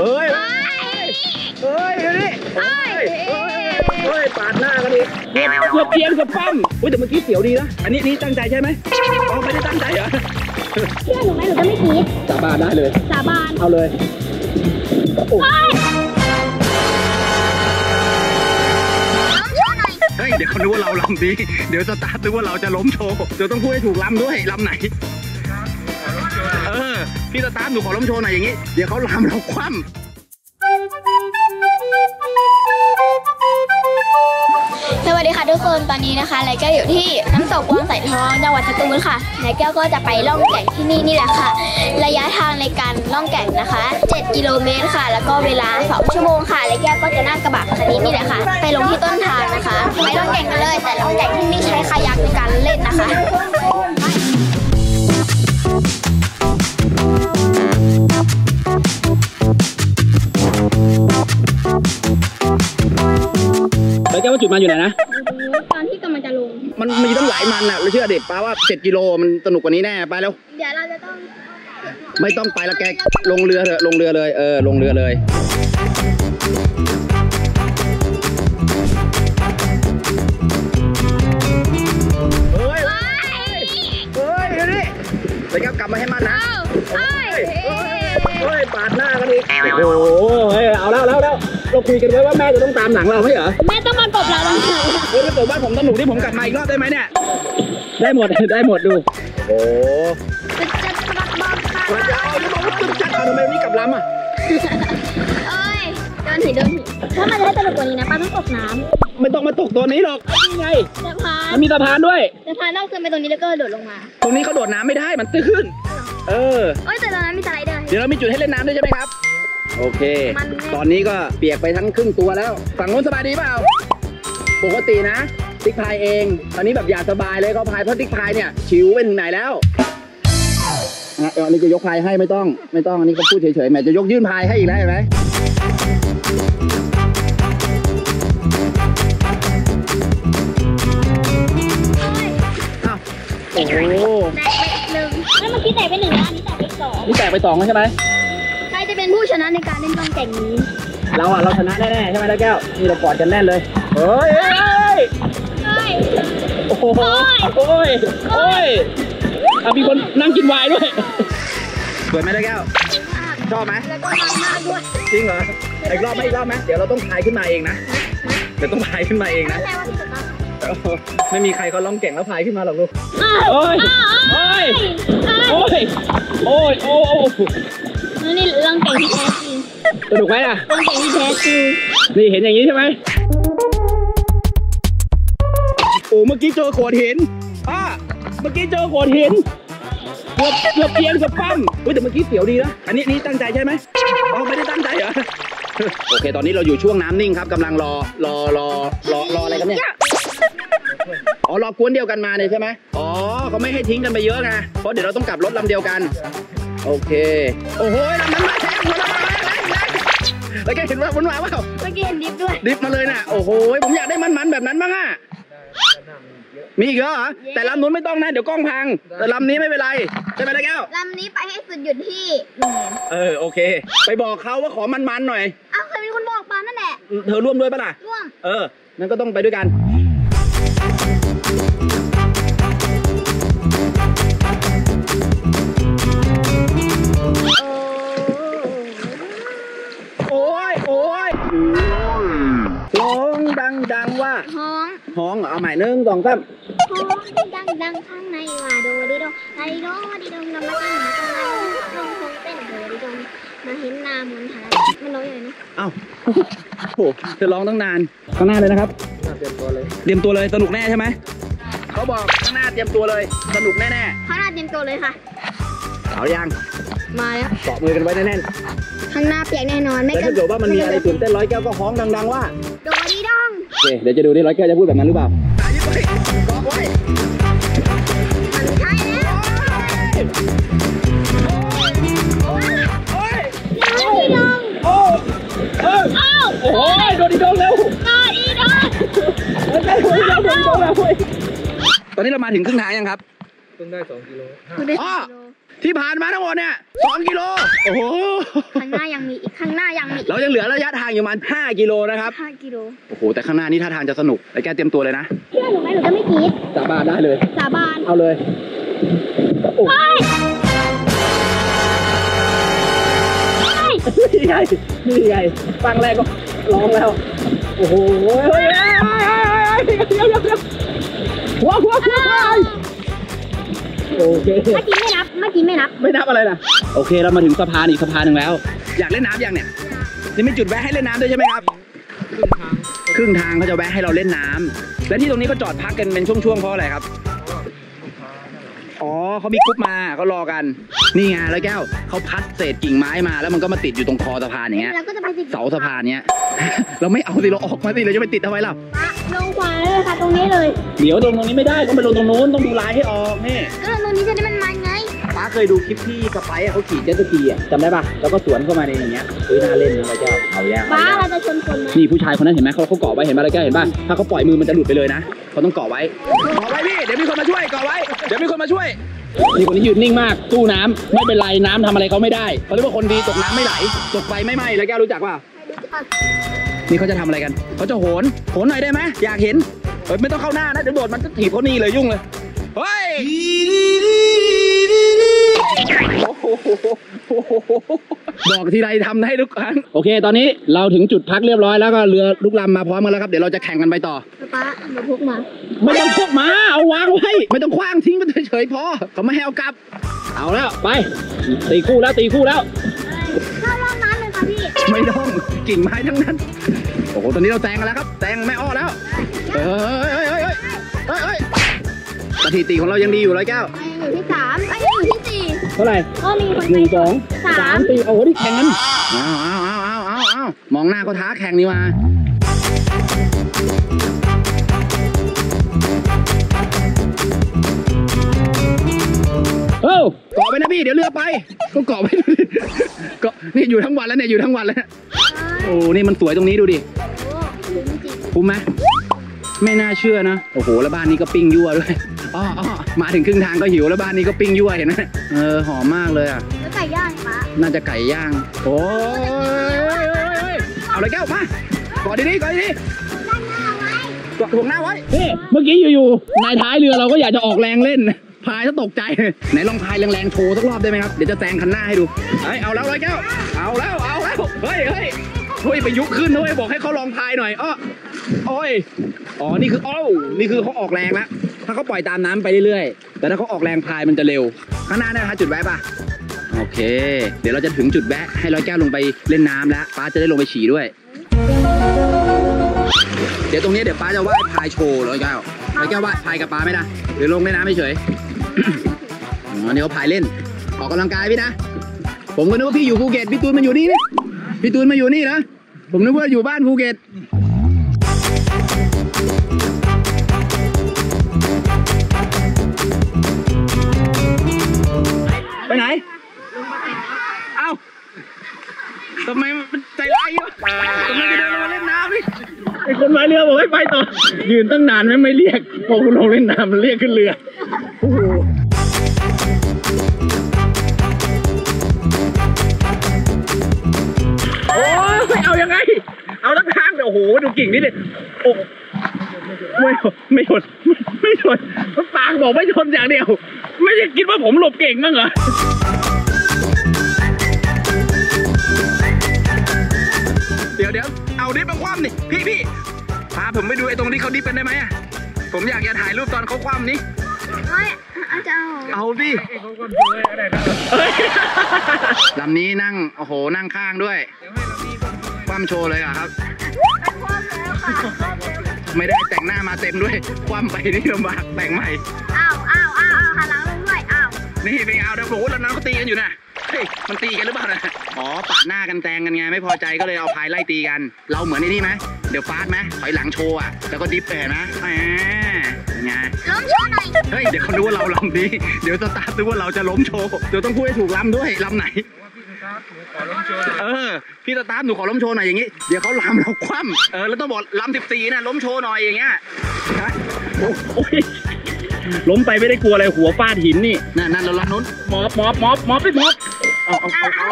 เฮ้ย เฮ้ยเดี๋ยวนี้เฮ้ยเฮ้ยเฮ้ยปาดหน้ากันอีกเกือบเกือบเพียนเกือบปั้มอุ้ยแต่เมื่อกี้เสียวดีนะ อันนี้นี่ตั้งใจใช่ไหมอ๋อไม่ได้ตั้งใจเหรอ เชื่อหนูไหมหนูจะไม่คิดสาบานได้เลย สาบาน เอาเลยโอ้เฮ้ยเฮ้ยเดี๋ยวเขานึกว่าเราลำดี เดี๋ยวสตาร์ทนึกว่าเราจะล้มโชว์ เดี๋ยวต้องพูดให้ถูกลำด้วยลำไหนเออ พี่สตาร์ทหนูขอล้มโชว์หน่อยอย่างนี้ เดี๋ยวเขาลำเราคว่ำสวัสดีค่ะทุกคนตอนนี้นะคะไรแก้วอยู่ที่น้ำตกวังสายทองจังหวัดสตูลค่ะไรแก้วก็จะไปล่องแก่งที่นี่นี่แหละค่ะ ระยะทางในการล่องแก่งนะคะ 7 กิโลเมตรค่ะ แล้วก็เวลา 2 ชั่วโมงค่ะไรแก้วก็จะนั่งกระบะคันนี้นี่แหละค่ะ ไปลงที่ต้นทางนะคะ ไปล่องแก่งกันเลย แต่ล่องแก่งที่นี่ใช้คายักในการเล่นนะคะ วแกว่าจุดมาอยู่ไหนนะ ตอนที่กำลังจะลง มันมีตั้งหลายมันอะเราเชื่อเด็กป้าว่า 7 กิโลมันสนุกกว่านี้แน่ไปแล้ว เดี๋ยวเราจะต้อง ไม่ต้องไปละแกลงเรือเถอะลงเรือเลยเออลงเรือเลยเฮ้ยเฮ้ยเดี๋ยวนี้ไปแก้วกลับมาให้มันนะเฮ้ยเฮ้ยเฮ้ยปาดหน้ากันอีกโอ้โหเฮ้ยเอาแล้วแล้วแล้ว เราคุยกันไว้ว่าแม่จะต้องตามหลังเราไม่เหรอแม่ต้องมาปลบเราบ้างค่ะเฮ้ยถ้าเกิดว่าผมสนุกที่ผมกลับมาอีกรอบได้ไหมเนี่ย ได้หมด ได้หมดดู โอ้จะจะบักบักค่ะมันจะเอาแล้วบอกว่าตึ๊บจัดเอาทำไมวันนี้กลับลำอะเอ้ยโดนหิโดนหิถ้ามันจะได้สนุกกว่านี้นะป้าต้องตกน้ไม่ต้องมาตกตัวนี้หรอกนี่ไงำจะพามันมีสะพานด้วยจะพาน้องขึ้นไปตรงนี้แล้วก็โดดลงมา ตรงนี้เขาโดดน้ำไม่ได้มันตื้น เออเอ้ยแต่ตอนนั้นมีสไลเดอร์ เดี๋ยวเรามีจุดให้เล่นน้ำด้วยใช่ไหมครับ โอเค มันแน่ ตอนนี้ก็เปียกไปทั้งครึ่งตัวแล้ว ฝั่งนู้นสบายดีเปล่า ปกตินะ ติ๊กพายเอง ตอนนี้แบบอยากสบายเลยเขาพายเพราะติ๊กพายเนี่ย ชิวไปถึงไหนแล้วอะเอออันนี้จะยกพายให้ไม่ต้อง ไม่ต้อง อันนี้ก็พูดเฉยๆแหมจะยกยื่นพายให้อีกแล้วเห็นไหมอ้าวโอ้โหแตกไปอีกหนึ่งแล้วเมื่อกี้แตกไปหนึ่งนะอันนี้แตกไปสองนี่แตกไปสองแล้วใช่ไหมใคร จะเป็นผู้ชนะในการเล่นกองแก่งนี้ เราอะเราชนะแน่ๆใช่ไหมแล้วแก้วนี่เรากอดกันแน่นเลยเฮ้ยเฮ้ยเฮ้ยโอ้โหโอ้ยโอ้ยอะมีคนนั่งกินไวน์ด้วยสวยไหมแล้วแก้วชอบไหมแล้วก็มันมากด้วยจริงเหรออีกรอบไหมอีกรอบไหมเดี๋ยวเราต้องพายขึ้นมาเองนะเดี๋ยวต้องพายขึ้นมาเองไม่นะใช่ว่าที่สุดแล้วไม่มีใครเขาล่องเก่งแล้วพายขึ้นมาหรอกลูกอ้าวโอ้ยโอ้ยโอ้ยโอ้ยโอ้โอ้แล้วนี่กองแก่งที่แท้จริงสนุกไหมอะกองแก่งที่แท้จริงนี่เห็นอย่างนี้ใช่ไหมโอ้เมื่อกี้เจอโขดหินป้าเมื่อกี้เจอโขดหินเกือบเกือบเพียนเกือบปั้มอุ้ยแต่เมื่อกี้เสียวดีนะอันนี้นี่ตั้งใจใช่ไหมอ๋อไม่ได้ตั้งใจเหรอโอเค ตอนนี้เราอยู่ช่วงน้ำนิ่งครับกำลังรอรอรอรอรออะไรครับเนี่ยอ๋อรอกวนเดียวกันมาเนี่ยใช่ไหมอ๋อเขาไม่ให้ทิ้งกันไปเยอะไงเพราะเดี๋ยวเราต้องกลับรถลำเดียวกัน โอเค โอ้โหลำนั้นมาแท้หัวเราะแล้วแกเห็นว่ามันมาเปล่าเมื่อกี้เห็นดิฟด้วย ดิฟมาเลยน่ะ โอ้โห ผมอยากได้มันๆแบบนั้นบ้างอะมีอีกเหรอ แต่ลำนู้นไม่ต้องนะ เดี๋ยวกล้องพัง แต่ลำนี้ไม่เป็นไรใช่ไหมล่ะแก้วลำนี้ไปให้สุดหยุดที่เออโอเค ไปบอกเขาว่าขอมันๆหน่อยอ้าวเคยเป็นคนบอกปานั่นแหละ เธอร่วมด้วยปะล่ะ ร่วม เออนั่นก็ต้องไปด้วยกัน ดังๆว่าห้องห้องเหรอเอาใหม่หนึ่งสองสามห้องดังดังข้างในว่าโดดิโดไดโดดิดงนำมาตั้งมาตั้งลงคงเป็นโดดิดงมาเห็นน้ำมันหายมันร้องอย่างไรนะเอ้าโอ้โหเธอร้องตั้งนานข้างหน้าเลยนะครับเตรียมตัวเลยเตรียมตัวเลยสนุกแน่ใช่ไหมเขาบอกข้างหน้าเตรียมตัวเลยสนุกแน่ข้างหน้าเตรียมตัวเลยค่ะๆเอายังมาแล้วเกาะมือกันไว้แน่นข้างหน้าเปียกแน่นอนๆไม่แล้วถ้าเกิดว่ามันมีอะไรตื่นเต้นร้อยแก้วก็ฮ้องดัง ๆ ว่าโดดิดงโอ เคเดี๋ยวจะดูที่ร้อยแก้วจะพูดแบบนั้นหรือเปล่าตายยึดไว้เกาะไว้มันใช่แล้วโอ้ยโดดิดงโอ้เอออ้วโอ้ยโดนดีดนเร็วโดดิดงโอ้ยโดนดีโดนโดนดีโดนแล้วเว้ยตอนนี้เรามาถึงครึ่งทางยังครับเพิ่งได้สองกิโลคุณได้อ้อกิโล ที่ผ่านมาทั้งหมดเนี่ยสองกิโลโอ้โหข้างหน้ายังมีอีกข้างหน้ายังมีอีกเรายังเหลือระยะทางอยู่ประมาณ5กิโลนะครับห้ากิโลโอ้โหแต่ข้างหน้านี่ท่าทางจะสนุกไอ้แกเตรียมตัวเลยนะเชื่อหนูไหมหนูจะไม่กรีดสาบานได้เลย สาบานเอาเลยโอ้เฮ้ยนี่ไงนี่ไงฟังแรกก็ร้องแล้ว โอ้โหเฮ้ยเฮ้ยเฮ้ยเฮ้ยเฮ้ยเดี๋ยวเดี๋ยวเดี๋ยวหัวหัวหัวหัว โอเค เมื่อกี้ไม่นับ เมื่อกี้ไม่นับ ไม่นับอะไรนะโอเคเรามาถึงสะพานอีกสะพานหนึ่งแล้ว อยากเล่นน้ำยังเนี่ยจะมีจุดแวะให้เล่นน้ำด้วยใช่ไหมครับ ครึ่งทางเขาจะแวะให้เราเล่นน้ำและที่ตรงนี้ก็จอดพักกันเป็นช่วงๆเพราะอะไรครับ อ๋อเขามีกรุ๊ปมาเขารอกัน นี่ไงแล้วแก้วเขาพัดเศษกิ่งไม้มาแล้วมันก็มาติดอยู่ตรงคอสะพานอย่างเงี้ย เราก็จะไปติดเสาสะพานเนี้ย เราไม่เอาสิเราออกมาสิเราจะไปติดทำไมล่ะ ลงขวา เลยค่ะตรงนี้เลย เดี๋ยวลงตรงนี้ไม่ได้ต้องไปลงตรงนู้นต้องดูลายให้ออกนี่ก็ลงตรงนี้จะได้มันมันไงป้าเคยดูคลิปที่สไปซ์อะเขาขี่เจ็ตสกีอะจำได้ปะแล้วก็สวนเข้ามาในอย่างเงี้ยเฮ้ยน่าเล่นนะแล้วแก้วเอาแย่บ้าเราจะชนคนไหมนี่ผู้ชายคนนั้นเห็นไหมเขาเขาเกาะไว้เห็นไหมแล้วแก้วเห็นปะถ้าเขาปล่อยมือมันจะหลุดไปเลยนะเขาต้องเกาะไว้เกาะไว้พี่เดี๋ยวมีคนมาช่วยเกาะไว้เดี๋ยวมีคนมาช่วยนี่คนนี้ยืนนิ่งมากตู้น้ำไม่เป็นไรน้ำทำอะไรเขาไม่ได้เขาเรียกว่าคนดีตกน้ำไม่ไหลตกไฟไม่ไหม้แล้วแก้วรู้จักป่ะนี่เขาจะทำอะไรกัน เขาจะโหน โหนหน่อยได้ไหม อยากเห็นเฮ้ยไม่ต้องเข้าหน้านะเดี๋ยวโดดมันจะถีบเขานี่เลยยุ่งเลย เฮ้ย โอ้โหบอกทีไรทำได้ทุกครั้ง โอเค ตอนนี้เราถึงจุดพักเรียบร้อยแล้วก็เรือลุกลำมาพร้อมกันแล้วครับ เดี๋ยวเราจะแข่งกันไปต่อ ป้าเราพกมา ไม่ต้องพกมา เอาวางไว้ ไม่ต้องคว้างทิ้งไปเฉยๆพอเขาไม่ให้เอากลับ เอาแล้วไป ตีคู่แล้วตีคู่แล้ว เข้าร่องน้ำเลยค่ะพี่ ไม่ต้องกิ่งไม้ทั้งนั้น โอ้โห ตอนนี้เราแซงกันแล้วครับแซงแม่อ้อแล้ว เฮ้ยเฮ้ยเฮ้ยสถิติของเรายังดีอยู่ร้อยเก้าอยู่ที่สามไอ้ยอยู่ที่สี่เท่าไหร่ก็มีคนหนึ่งสองสามสี่โอ้โหนี่แข่งกันอ้าวอ้าวอ้าวอ้าวอ้าวอ้ามองหน้าเขาท้าแข่งนี่มาเอ้าเกาะไปนะพี่เดี๋ยวเรือไป ก็เกาะไปเกาะนี่อยู่ทั้งวันแล้วเนี่ยอยู่ทั้งวันแล้วโอ้นี่มันสวยตรงนี้ดูดิคุ้มไหม ไม่น่าเชื่อนะ โอ้โห แล้วบ้านนี้ก็ปิ้งยั่วด้วยอ้ออ้อมาถึงครึ่งทางก็หิวแล้วบ้านนี้ก็ปิ้งยั่วเห็นไหมเออ หอมมากเลยอะแล้วไก่ย่างป้าน่าจะไก่ย่าง โอ้ยเอาเลยแก้ว มาเกาะดีๆเกาะดีด้านหน้าไว้ๆเกาะถ่วงหน้าไว้นี่เมื่อกี้อยู่ๆ นายท้ายเรือเราก็อยากจะออกแรงเล่น พายถ้าตกใจ ไหนลองพายแรงๆ โชว์สักรอบได้ไหมครับ เดี๋ยวจะแซงคันหน้าให้ดู เฮ้ย เอาแล้วเลยแก้ว เอาแล้ว เอาแล้ว เฮ้ยเฮ้ยเฮ้ยไปยุกขึ้นด้วยบอกให้เขาลองพายหน่อยอ้อโอ้ย อ๋อ นี่คืออ้าวนี่คือเขาออกแรงแล้ว ถ้าเขาปล่อยตามน้ำไปเรื่อยๆ แต่ถ้าเขาออกแรงพายมันจะเร็ว ข้างหน้าได้ไหมคะจุดแวะปะโอเค เดี๋ยวเราจะถึงจุดแวะให้ร้อยแก้วลงไปเล่นน้ำแล้วป้าจะได้ลงไปฉี่ด้วย เดี๋ยวตรงนี้เดี๋ยวป้าจะว่ายพายโชว์ร้อยแก้วร้อยแก้วว่ายพายกับป้าไหมนะหรือลงในน้ำไม่เฉยอ๋อนี่เขาพายเล่น ออกกำลังกายพี่นะ ผมก็นึกว่าพี่อยู่ภูเก็ตพี่ตูนมันอยู่นี่นะพี่ตูนมาอยู่นี่นะผมนึกว่าอยู่บ้านภูเก็ต ไปไหน เอ้าทำไมมันใจร้ายเยอะทำไมไม่เดินลงมาเล่นน้ำนี่ไอ้คนพายเรือบอกให้ไปต่อ ยืนตั้งนานไม่ไม่เรียกพอคุณลงเล่นน้ำมันเรียกขึ้นเรือ โอ้โหโอ้ยเอายังไง เอาทั้งทางเลยโอ้โห ดูกิ่งนี่ดิโอ้ไม่ไม่ชนไม่ชนมันปากบอกไม่ชนอย่างเดียว ไม่ได้คิดว่าผมหลบเก่งมั้างเหรอเดี๋ยวเดี๋ยวเอาดิฟมาคว่ำนี่พี่พี่พาผมไปดูไอ้ตรงที่เขาดิฟกันได้ไหมอะผมอยากจะถ่ายรูปตอนเขาคว่ำนี้เฮ้ยอาจารย์เอาดิลำนี้นั่งโอ้โหนั่งข้างด้วยคว่ำโชว์เลยอะครับไม่ได้แต่งหน้ามาเต็มด้วย คว่ำไปนี่ลำบากแต่งใหม่อ้าว อ้าวอ้าวอ้าวหันหลังลงด้วยอ้าวนี่เป็นไงเอาเดี๋ยวโอ้โหแล้วน้องเขาตีกันอยู่นะเฮ้ยมันตีกันหรือเปล่านะอ๋อปาดหน้ากันแซงกันไงไม่พอใจก็เลยเอาพายไล่ตีกัน เราเหมือนไอ้นี่ไหมเดี๋ยวฟาดไหมถอยหลังโชว์อะแล้วก็ดิฟไปเห็นไหมแหมเป็นไง ล้มโชว์หน่อยเฮ้ย เดี๋ยวเขาดูว่าเราลำนี้เดี๋ยวสตาร์ทดูว่าเราจะล้มโชว์ เดี๋ยวต้องพูดให้ถูกลำด้วยลำไหน เออ พี่สตาร์ทหนูขอล้มโชว์หน่อยอย่างงี้ เดี๋ยวเขาลำเราคว่ำเออ แล้วต้องบอกลำสิบสี่นะล้มโชว์หน่อยอย่างเงี้ยฮะโอ้โอ้ย ล้มไปไม่ได้กลัวอะไรหัวฟาดหินนี่นั่นนั่นเราลังนู้นหมอบหมอบหมอบหมอบไปหมอบเอาเอาเอาเอา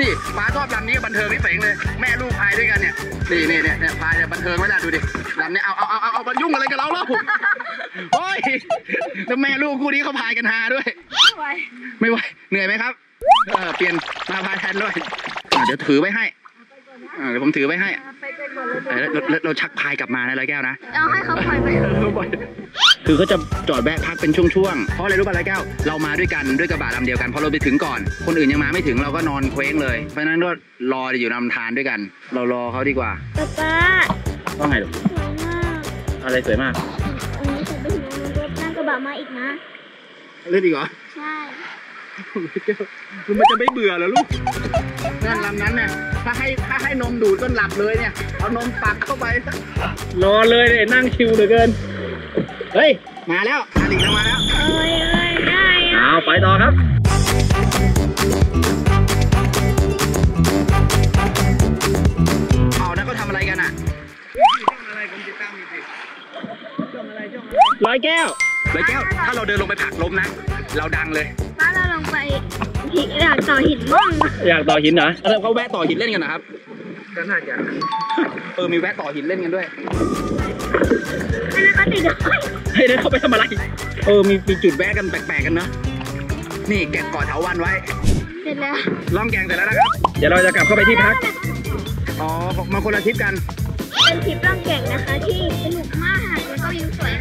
นี่ป้าชอบลำนี้บันเทิงไม่เสงเลย แม่ลูกพายด้วยกันเนี่ยนี่นี่เนี่ยเนี่ยพายเนี่ยบันเทิงไหมล่ะดูดิลำเนี้ยเอาเอาเอาเอาเอามายุ่งอะไรกับเราแล้วโอ้ยแล้วแม่ลูกคู่นี้เขาพายกันฮาด้วยไม่ไหวเหนื่อยไหมครับเออเปลี่ยนมาพายแทนด้วยอะเดี๋ยวถือไว้ให้อ่าเดี๋ยวผมถือไว้ให้เออแล้วเราเราชักพายกลับมานะร้อยแก้วนะ เอาให้เขาปล่อยไป คือเขาจะจอดแวะพักเป็นช่วงๆ เพราะอะไรรู้ป่ะร้อยแก้ว เรามาด้วยกันด้วยกระบะลำเดียวกันพอเราไปถึงก่อน คนอื่นยังมาไม่ถึงเราก็นอนเคว้งเลย เพราะฉะนั้นก็รออยู่นำทานด้วยกัน เรารอเขาดีกว่าป๊าป๊าว่าไงลูกสวยมากอะไรสวยมากอันนี้ฉันไปถึงรถนั่งกระบะมาอีกนะเล่นอีกเหรอ ใช่คือมันจะไม่เบื่อเหรอลูกนั่นลำนั้นเนี่ยถ้าให้ถ้าให้นมดูดก็หลับเลยเนี่ย เอานมปักเข้าไป รอเลยเนี่ยนั่งชิวเหลือเกิน เฮ้ย มาแล้วอาลิกเรามาแล้ว เอ้ยเอ้ยได้อะเอาไปต่อครับเอานะเขาทำอะไรกันอะร้อยแก้วร้อยแก้ว ถ้าเราเดินลงไปผลักล้มนะ เราดังเลยป้าเราลงไปหินอยากต่อหินม่วงนะอยากต่อหินเหรอแล้วเขาแวะต่อหินเล่นกันนะครับก็น่าจะเออมีแวะต่อหินเล่นกันด้วย อันนั้นก็ติดด้วยเฮ้ยเดินเข้าไปทำอะไร เออ มีมีจุดแวะกันแปลกๆกันนะนี่แกะเกาะเถาวันไว้ เสร็จแล้วล่องแกงเสร็จแล้วนะครับ เดี๋ยวเราจะกลับเข้าไปที่พัก อ๋อ มาคนละทริปกัน เป็นทริปล่องแก่งนะคะที่สนุกมาก แล้วก็วิวสวย